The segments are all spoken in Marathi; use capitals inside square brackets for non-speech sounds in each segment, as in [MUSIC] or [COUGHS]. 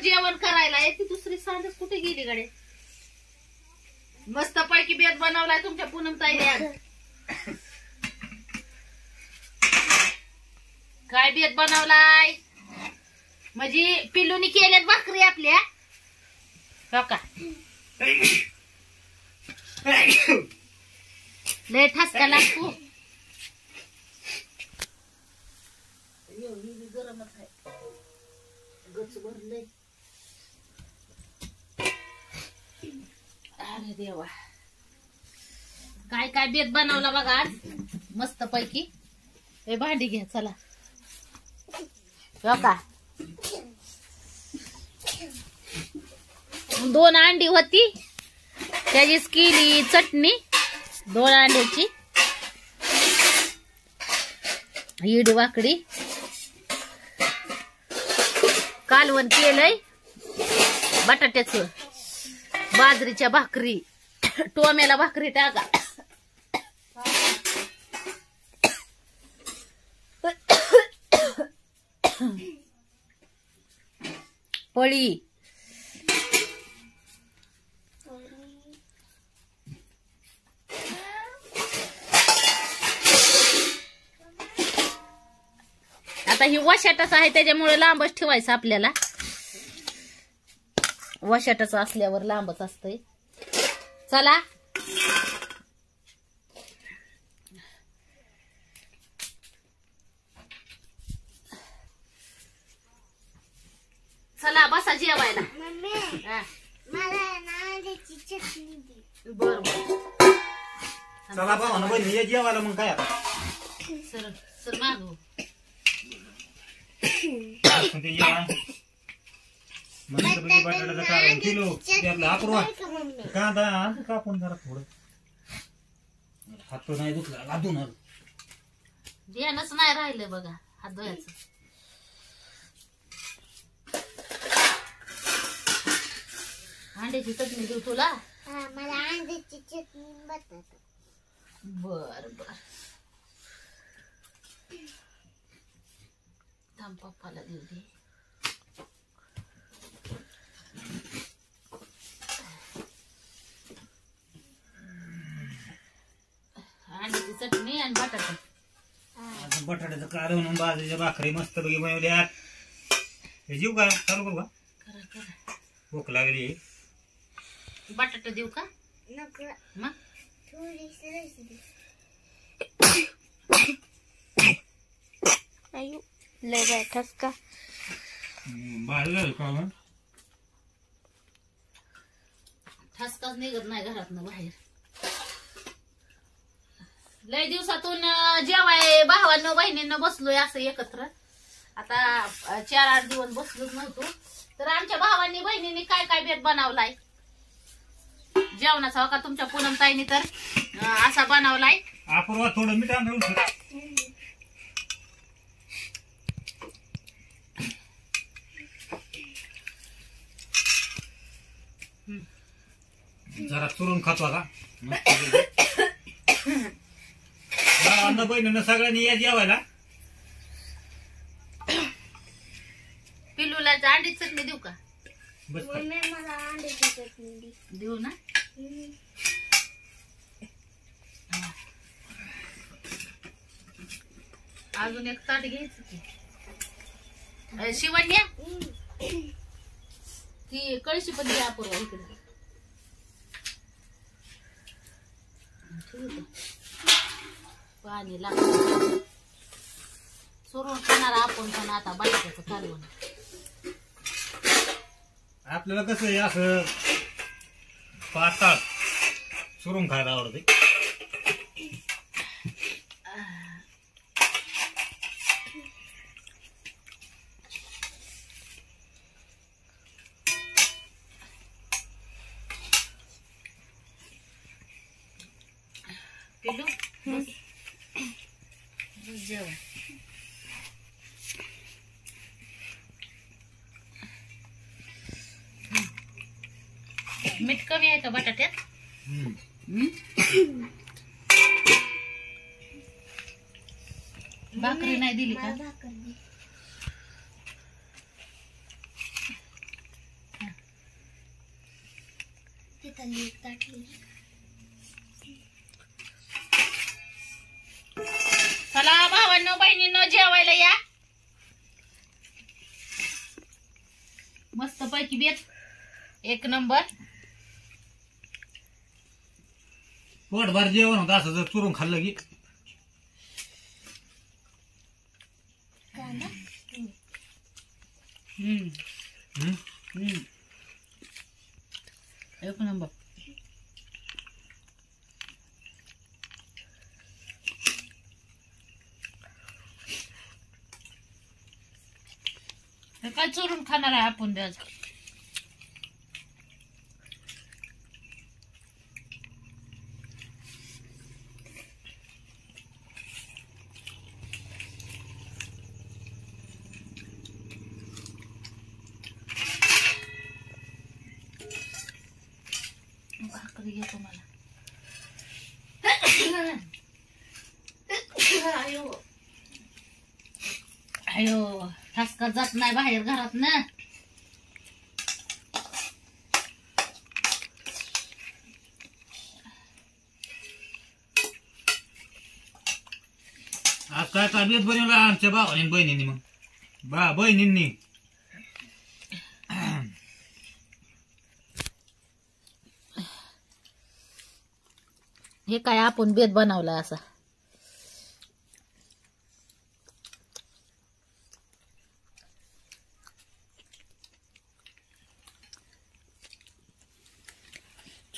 जेवण करायला आहे ती दुसरी सांडच कुठे गेली गडे मस्त पैकी बेत बनवलाय तुमच्या पूनम ताईने आज. काय बेत बनवलाय? म्हणजे पिल्लूनी केल्यात भाकरी आपल्या? हो का? लय ठसका लागतो. गरमच आहे. गच भरलंय अरे देवा. काय काय बेत बनवला बघा आज? मस्त पैकी हे भांडी घ्या चला. का दोन अंडी होती. त्याचीच केली चटणी दोन अंड्याची. इडी वाकडी. कालवण केलंय. बटाट्याचं. बाजरीच्या भाकरी. टोम्याला भाकरी टाका. पळी. आता ही वशाटच आहे त्याच्यामुळे लांबच ठेवायचं आपल्याला. वशाटच असल्यावर लांबच असतंय. चला. चला बसा जेवायला. हा, बर चला बहिणी ये जेवायला मग काय आता? सर सर मागू. [COUGHS] ते जेवण मस्तपैकी बटाट्याचं काढून किलो. ते आपलं अपूर्वा का मम्मी कांदा आण कापून जरा थोडं. हात तो नाही दुखला लादून आलं. ध्यानच नाही राहिलं बघा हात धुयाचं अंड्याची चटणी देऊ तुला? हा मला अंड्याची चटणी बटाटा. बर बर. थांब पप्पाला देऊ दे अंड्याची चटणी आणि बटाटा. आता बटाट्याचं काढून बाजरीच्या भाकरी मस्त पैकी बनवल्या हे जीव का? चालू करू का? करा करा. भूक लागली. बटाटा देऊ का? नको. मग? थोडीशी लय का? बाहेर झालं का मग? ठसकाच निघत नाही घरातनं बाहेर. लय दिवसातून जेवाय भावांनो बहिणींना बसलोय असं एकत्र. आता चार आठ दिवस बसलोच नव्हतो. तर आमच्या भावांनी बहिणींनी काय काय बेत बनवलाय? जेवणाचा हो का तुमच्या पूनम ताईनी तर असा बनवलाय. अपूर्वा थोडं मीठ आणून जरा चुरून खातो का अन्न बहिणीनं सगळ्यांनी या जेवायला. पिल्लूला अंडी चटणी देऊ का? बस मम्मी मला अंड्याची चटणी दे. देऊ ना. अजून एक ताट घ्यायचं की. अं, शिवण्या ती कळशी पण द्या पूर्व इकडे. पाणी लागतं सोडून खाणार आपण पण आता बायकाचं कालवण आपल्याला कसं आहे असं पाताळ सोडून खायला आवडते पिल्लू बस. बस जेवण. मीठ कमी आहे का बटाट्यात? भाकरी नाही दिली का मला भाकर दे खाली टाकली चला भावांनो बहिणींनो जेवायला या. मस्त पैकी बेत. एक नंबर. पोटभर जेवण होतं असं जर चुरून खाल्लं की. हम्म हं? हम्म एक नंबर हे काय चोरून खाणार आहे आपण त्याच भाकरी घेतो मला आयो आयो ठसका जात नाही बाहेर घरात ना. आज काय काय बेत बनवला आमच्या भावाने आणि बहिणींनी मग. बा बहिणींनी. हे काय आपण बेत बनवला असा.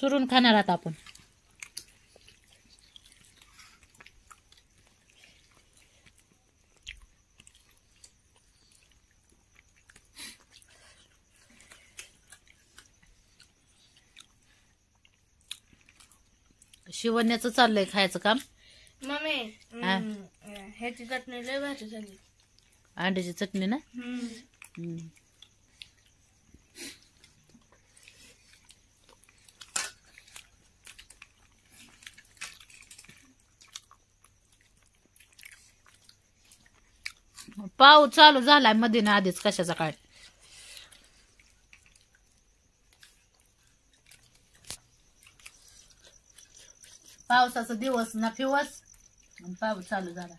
चुरून खाणार आता आपण. शिवण्याचं चाललंय खायचं काम. मम्मी हा. ह्याची चटणी लय भाजी झाली. अंड्याची चटणी ना? हम्म. पाऊस चालू झालायमध्ये ना आधीच कशाचा काय पावसाचा दिवस ना फिवस पाऊस चालू झाला.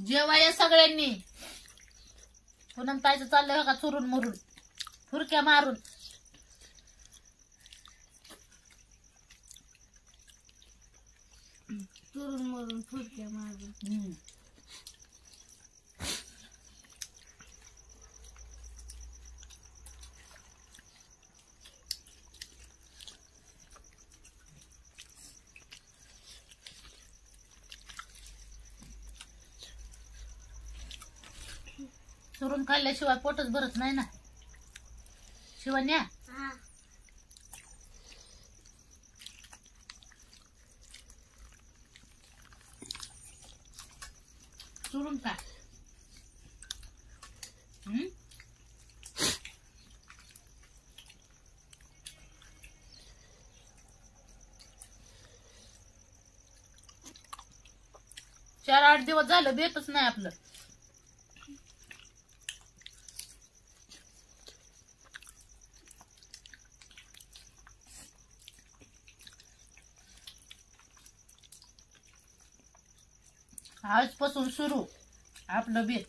जेवाय सगळ्यांनी पुन्हा तायचं चाललंय हो का चुरून मुरून. फुरक्या मारून चुरून मरून फुटक्या मारून हम्म. चुरून खाल्ल्याशिवाय पोटच भरत नाही ना. शिवण्या हा. चुरून खा. हम्म? चार आठ दिवस झालं बेतच नाही आपलं. आजपासून सुरू. आपलं बेत.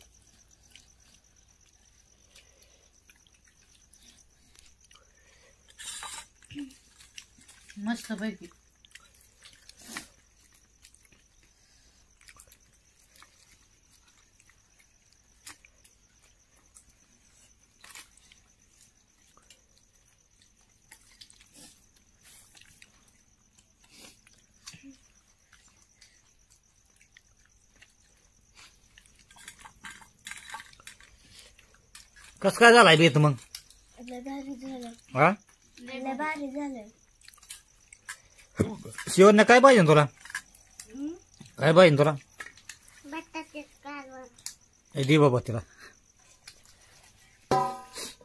मस्त पैकी. कस काय झालाय बेत मग? लय भारी झालं. हा? लय भारी झालं. शिवण्या काय पाहिजे तुला? काय पाहिजे तुला? बटाटे ए, दे बाबा तिला.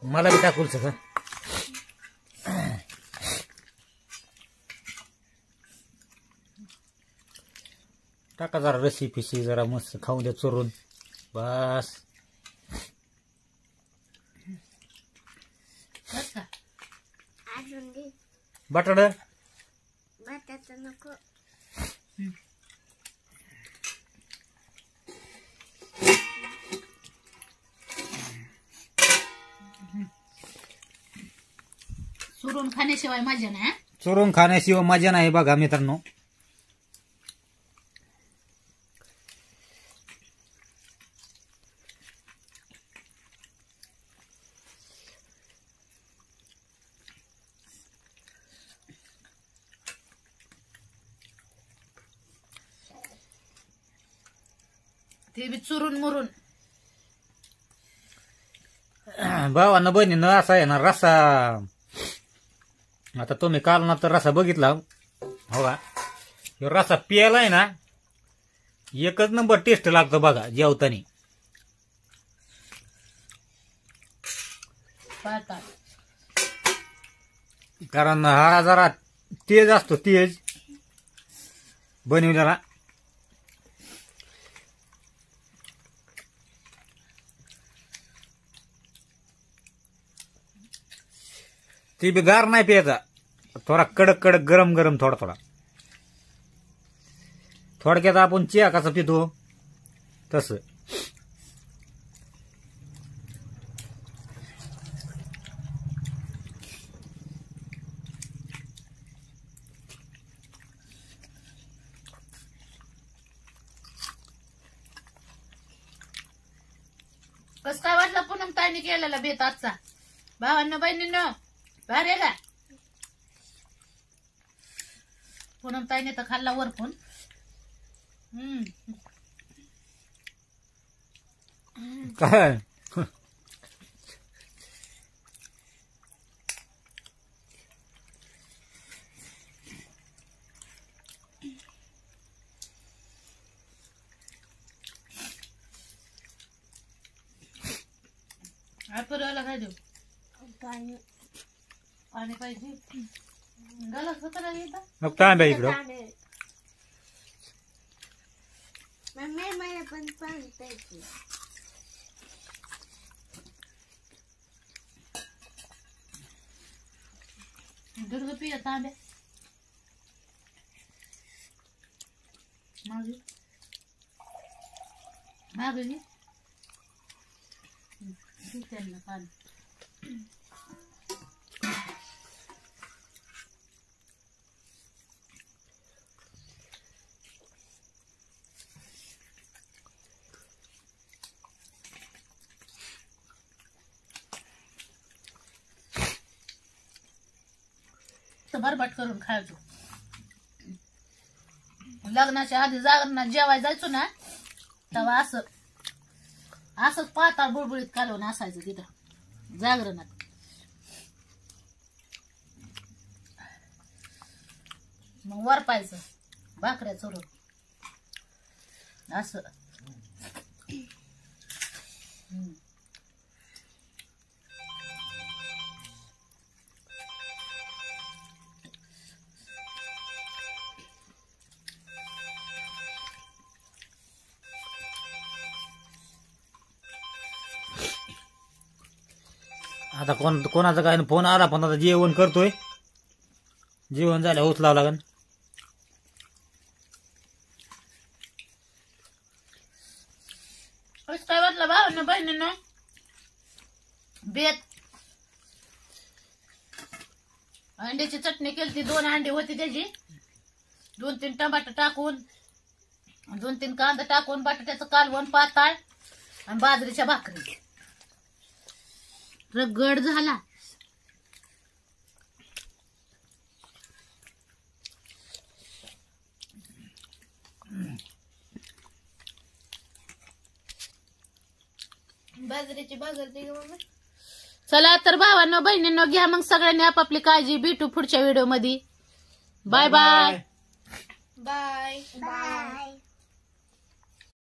मला बी टाकूल सगळं टाका जरा रशी फिशी जरा मस्त खाऊन द्या चोरून. बस बस का अजून बटाट बटाटा नको सुरून खाण्याशिवाय मजा नाही? चोरून खाण्याशिवाय मजा नाही बघा मित्रांनो ते बी चुरून मुरून. [CLEARS THROAT] भावानं बहिणीनं असा आहे ना रस्सा. आता तुम्ही काल ना तर रस्सा बघितला. हो का? ह्यो रस्सा प्यायला आहे ना एकच नंबर टेस्ट लागतो बघा जेवतानी. पाहता. कारण हा जरा तेज असतो तेज. बनवलेला ती बी गार नाही प्यायचा. थोडा कडक कडक गरम गरम थोडा थोडा. थोडक्यात आपण चिया कसा पितो? तसं. कस काय वाटलं पुन्हा ताईने केलेला बेत आजचा? भावांना बहिणीनं भारी आहे का पूनम ताईने तर खाल्ला वरपून हम्म काय आपल्याला काय देऊ पाणी पाहिजे. गलस होतं ना इथं? मग तांब्या इकडं. मम्मी मला पण पाणी दुर्ग पिया तांब्या. मागे. मागे घे. त्यांना पाणी. भरभट करून खायचो. लग्नाच्या आधी जागरणात जेवाय जायचो ना तेव्हा असं असंच पाताळ बुळबुळीत कालवून असायचं तिथं जागरणात. मग वर पाहायचं भाकऱ्या चोरून. असं. आता कोण कोणाचा काय फोन आला पण आता जेवण करतोय. जेवण झालं उचलावं लागेल कसं काय वाटलं भावानं बहिणीनं? बेत. अंड्याची चटणी केली ती दोन अंडी होती त्याची. दोन तीन टमाटर टाकून दोन तीन कांदा टाकून बटाट्याचं कालवण पाताळ आणि बाजरीच्या भाकरी. रगड झाला. बाजरीची बाजार दे मम्मी चला तर भावांनो बहिणींनो घ्या मग सगळ्यांनी आपापली काळजी भेटू पुढच्या व्हिडिओमध्ये. Bye bye bye bye